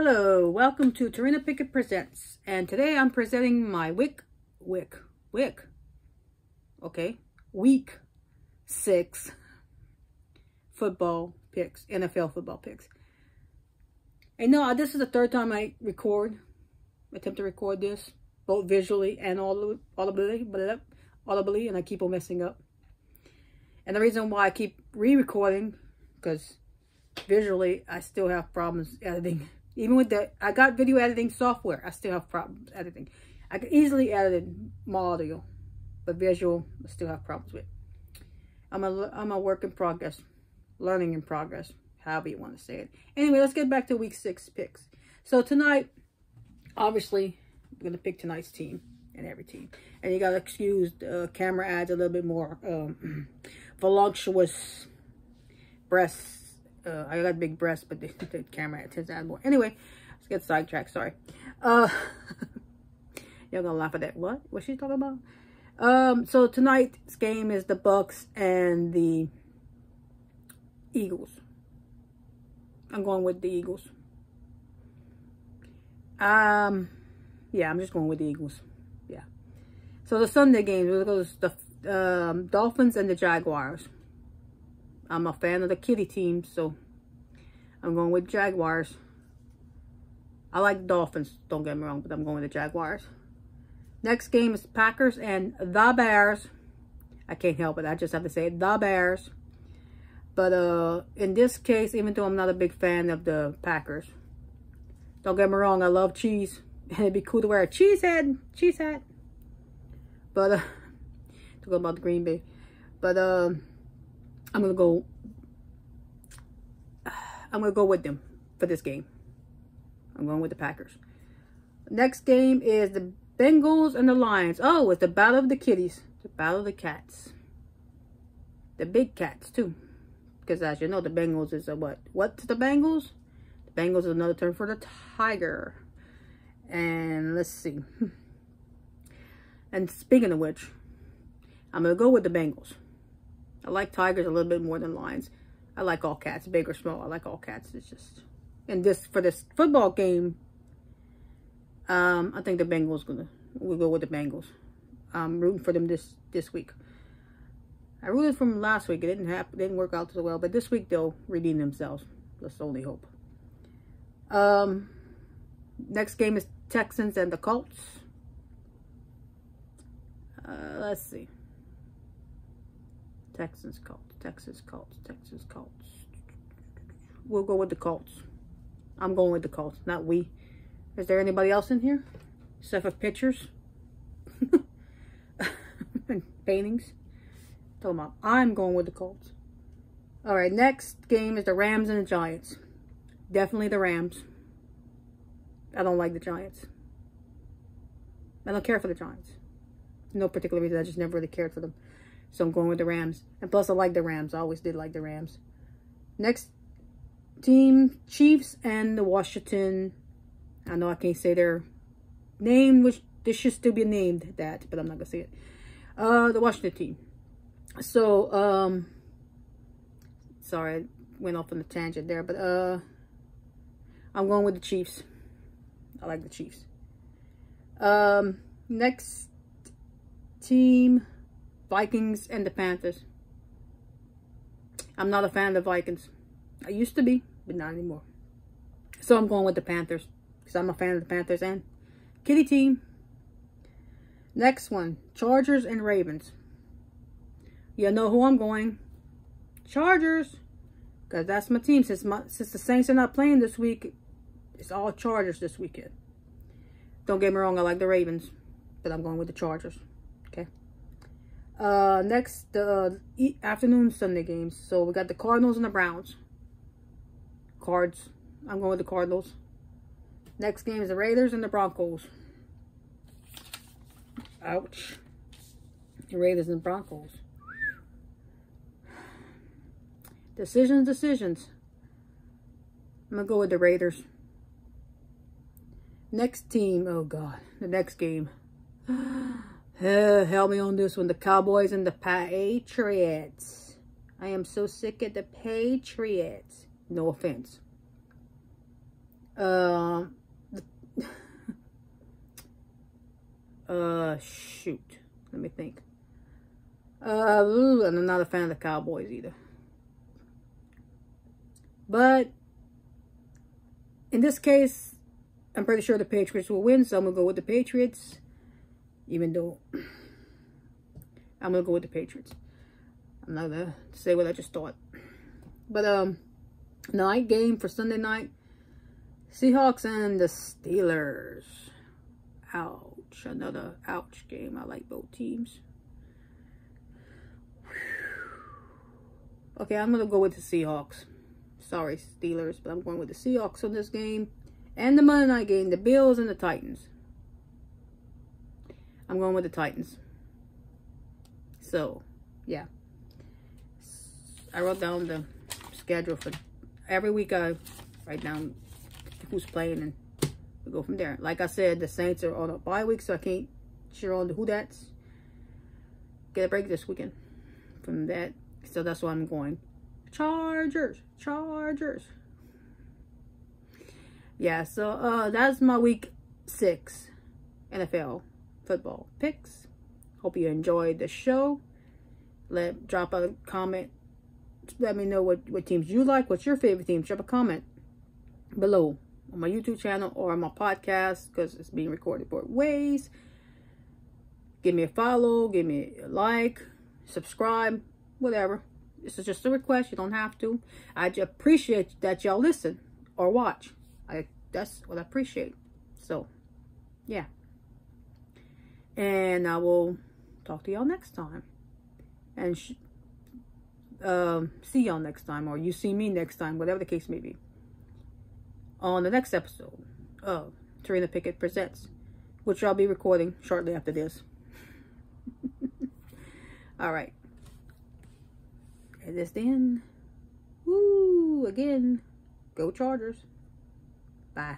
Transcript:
Hello, welcome to Terena Pickett Presents. And today I'm presenting my Wick, Wick, Wick, okay, week six football picks, NFL football picks. And no, this is the third time I record, attempt to record this, both visually and audibly, audibly, and I keep on messing up. And the reason why I keep re-recording, because visually I still have problems editing even with the, I got video editing software, I still have problems editing. I can easily edit audio, but visual, I still have problems with. I'm a, I'm a work in progress, learning in progress, however you want to say it. Anyway, let's get back to week six picks. So tonight, obviously, I'm going to pick tonight's team and every team. And you got to excuse the uh, camera adds a little bit more um, voluptuous breasts uh, I got big breasts, but the, the camera tends to add more. Anyway, let's get sidetracked. Sorry. Uh, y'all gonna laugh at that. What? What she talking about? Um, so tonight's game is the Bucs and the Eagles. I'm going with the Eagles. Um, yeah, I'm just going with the Eagles. Yeah. So the Sunday games, it goes the um, Dolphins and the Jaguars. I'm a fan of the kitty team, so I'm going with Jaguars. I like Dolphins, don't get me wrong, but I'm going with the Jaguars. Next game is Packers and the Bears. I can't help it. I just have to say it, the Bears. But uh, in this case, even though I'm not a big fan of the Packers, don't get me wrong, I love cheese. And it'd be cool to wear a cheese head, cheese hat. But, uh, talk about the Green Bay. But, uh, I'm going to go I'm going to go with them for this game. I'm going with the Packers. Next game is the Bengals and the Lions. Oh, it's the Battle of the Kitties. The Battle of the Cats. The big cats, too. Because as you know, the Bengals is a what? What's the Bengals? The Bengals is another term for the tiger. And let's see. And speaking of which, I'm going to go with the Bengals. I like tigers a little bit more than lions. I like all cats, big or small. I like all cats. It's just, and this, for this football game, um, I think the Bengals gonna, we'll go with the Bengals. I'm rooting for them this, this week. I rooted them last week. It didn't happen, didn't work out so well, but this week they'll redeem themselves. Let's only hope. Um, next game is Texans and the Colts. Uh, let's see. Texans, Colts, Texas, Colts, Texas, Colts. We'll go with the Colts. I'm going with the Colts, not we. Is there anybody else in here? Except of pictures? and paintings? Tell them I'm going with the Colts. All right, next game is the Rams and the Giants. Definitely the Rams. I don't like the Giants. I don't care for the Giants. No particular reason. I just never really cared for them. So I'm going with the Rams. And plus, I like the Rams. I always did like the Rams. Next team, Chiefs and the Washington. I know I can't say their name, which this should still be named that, but I'm not going to say it. Uh, the Washington team. So, um, sorry, I went off on a tangent there, but uh, I'm going with the Chiefs. I like the Chiefs. Um, next team. Vikings and the Panthers. I'm not a fan of the Vikings. I used to be, but not anymore. So I'm going with the Panthers. Because I'm a fan of the Panthers and Kitty team. Next one. Chargers and Ravens. You know who I'm going. Chargers. Because that's my team. Since, my, since the Saints are not playing this week, it's all Chargers this weekend. Don't get me wrong, I like the Ravens. But I'm going with the Chargers. Uh, next, the uh, afternoon Sunday games. So we got the Cardinals and the Browns. Cards. I'm going with the Cardinals. Next game is the Raiders and the Broncos. Ouch. The Raiders and Broncos. Decisions, decisions. I'm going to go with the Raiders. Next team. Oh, God. The next game. Uh, help me on this one. The Cowboys and the Patriots. I am so sick of the Patriots. No offense. Uh, uh, shoot. Let me think. Uh, and I'm not a fan of the Cowboys either. But in this case, I'm pretty sure the Patriots will win, so I'm going to go with the Patriots. Even though I'm going to go with the Patriots. I'm not going to say what I just thought. But, um, night game for Sunday night. Seahawks and the Steelers. Ouch. Another ouch game. I like both teams. Okay, I'm going to go with the Seahawks. Sorry, Steelers, but I'm going with the Seahawks on this game. And the Monday night game, the Bills and the Titans. I'm going with the Titans. So, yeah. I wrote down the schedule for every week. I write down who's playing and we go from there. Like I said, the Saints are on a bye week, so I can't cheer on who that's. Get a break this weekend from that. So that's why I'm going. Chargers. Chargers. Yeah, so uh, that's my week six NFL football picks. Hope you enjoyed the show. Let drop a comment. Let me know what, what teams you like. What's your favorite team? Drop a comment below on my YouTube channel or on my podcast because it's being recorded both ways. Give me a follow. Give me a like. Subscribe. Whatever. This is just a request. You don't have to. I appreciate that y'all listen or watch. I That's what I appreciate. So, yeah. And I will talk to y'all next time. And um, see y'all next time. Or you see me next time. Whatever the case may be. On the next episode of Terena Pickett Presents. Which I'll be recording shortly after this. All right. And this then, woo, again, go Chargers. Bye.